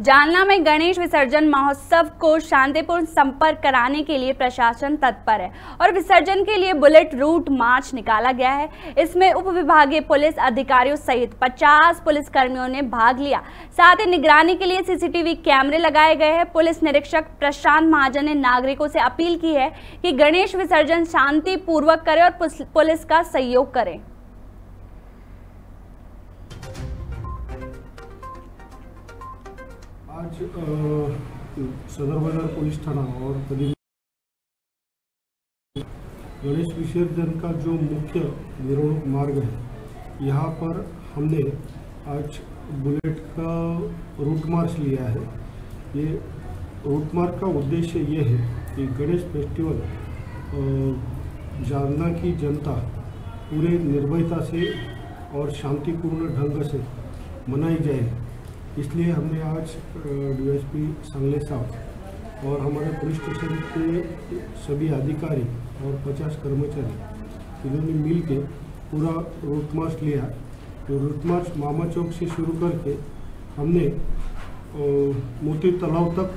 जालना में गणेश विसर्जन महोत्सव को शांतिपूर्ण संपर्क कराने के लिए प्रशासन तत्पर है और विसर्जन के लिए बुलेट रूट मार्च निकाला गया है। इसमें उप विभागीय पुलिस अधिकारियों सहित 50 पुलिस कर्मियों ने भाग लिया। साथ ही निगरानी के लिए सीसीटीवी कैमरे लगाए गए हैं। पुलिस निरीक्षक प्रशांत महाजन ने नागरिकों से अपील की है कि गणेश विसर्जन शांति पूर्वक करें और पुलिस का सहयोग करें। आज सदर बाज़ार पुलिस थाना और गणेश विसर्जन का जो मुख्य निर्वहन मार्ग है, यहाँ पर हमने आज बुलेट का रूट मार्च लिया है। ये रूट मार्च का उद्देश्य ये है कि गणेश फेस्टिवल जालना की जनता पूरे निर्भयता से और शांतिपूर्ण ढंग से मनाई जाए। इसलिए हमने आज डीएसपी संगले साहब और हमारे पुलिस स्टेशन के सभी अधिकारी और 50 कर्मचारी इन्होंने मिल के पूरा रूट मार्च लिया। तो रूट मार्च मामा चौक से शुरू करके हमने मोती तालाब तक